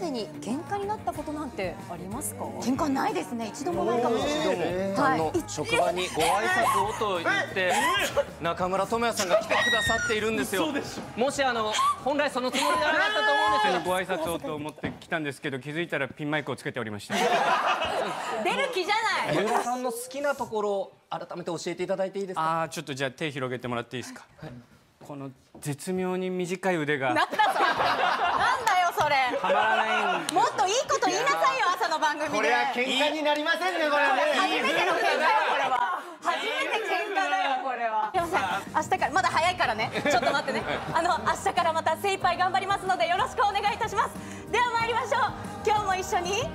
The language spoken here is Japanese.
までに喧嘩になったことなんてありますか？喧嘩ないですね。一度もないかもしれないどうも、あの職場にご挨拶をと言って中村智也さんが来てくださっているんですよ。もしあの本来そのつもりではなかったと思うんですよ。ご挨拶をと思って来たんですけど気づいたらピンマイクをつけておりました。出る気じゃない。三浦さんの好きなところを改めて教えていただいていいですか？ああちょっとじゃあ手広げてもらっていいですか、この絶妙に短い腕が。なんだそれ。はまらないんもっといいこと言いなさいよ朝の番組で。これは喧嘩になりませんね。これ初ねめての喧嘩よこれは。初めて喧嘩だよこれは。山さん明日からまだ早いからね。ちょっと待ってね。あの明日からまた精一杯頑張りますのでよろしくお願いいたします。では参りましょう。今日も一緒に